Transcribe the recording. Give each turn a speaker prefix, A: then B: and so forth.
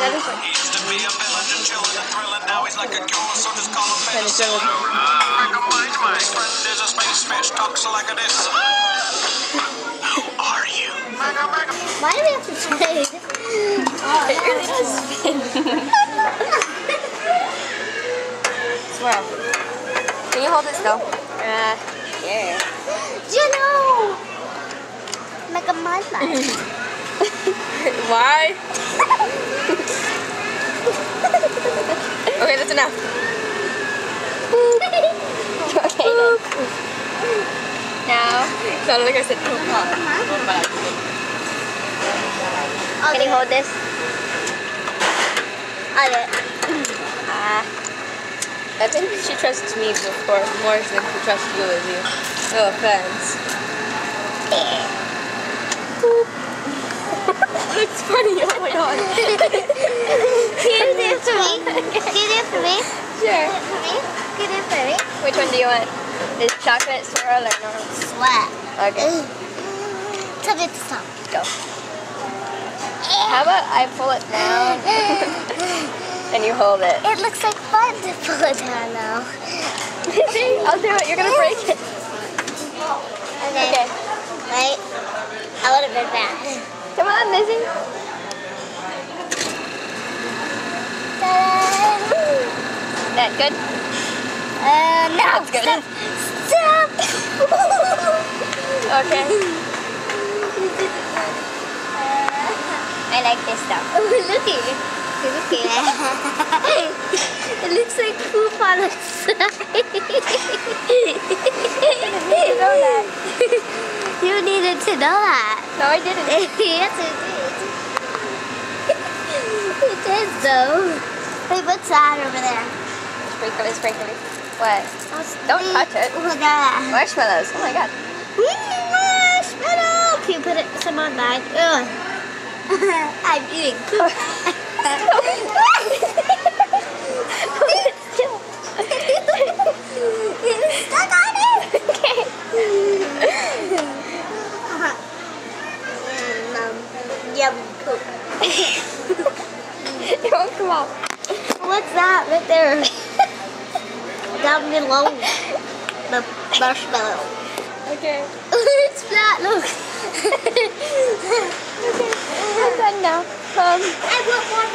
A: Is
B: He used to be a villain and chilling and thrilling. Now he's like a killer, so just call him
A: penicillin.
B: Megamind, my friend is a space fish, talks like this. Who are you? Mega, mega.
C: Why do we have to trade?
A: It really does spin. Swirl. Can you hold it still? Uh, yeah.
C: Jello! Mega Mama.
A: Why? Enough. Okay. Now, sounded like I said poop.
C: Can you hold this? Okay.
A: Ah. I think she trusts me before more than she trusts you as you. No offense. it's funny, oh my god.
C: Can you do it for me? Can you do it for me?
A: Sure.
C: Do it for me? Can you do it for me?
A: Which one do you want? The chocolate swirl or no?
C: Sweat.
A: Okay,
C: Tell me to stop.
A: go. How about I pull it down and you hold it?
C: It looks like fun to pull it down now.
A: See? I'll do it. You're gonna break it.
C: Okay.
A: Okay.
C: Wait. I would have been bad.
A: Come on, Lizzie.
C: Ta-da.
A: That good?
C: Uh, no.
A: That's good.
C: Stop. Stop.
A: Okay. I like this stuff.
C: Oh, look at it. Look at it. it looks like poop on the side.
A: You know that.
C: You needed to know that.
A: No, I didn't.
C: yes, it did. it is though. Hey, what's that over there?
A: Sprinkle, sprinkle. What? Don't touch it.
C: Oh that.
A: Marshmallows. Oh my god.
C: Marshmallow. Can you put it some on mine? Ugh. I'm eating poop. It.
A: Okay.
C: Poop.
A: It won't come out.
C: What's that right there? Down below. The marshmallow.
A: Okay.
C: it's flat, look.
A: okay, I'm done now. Um.
C: I want more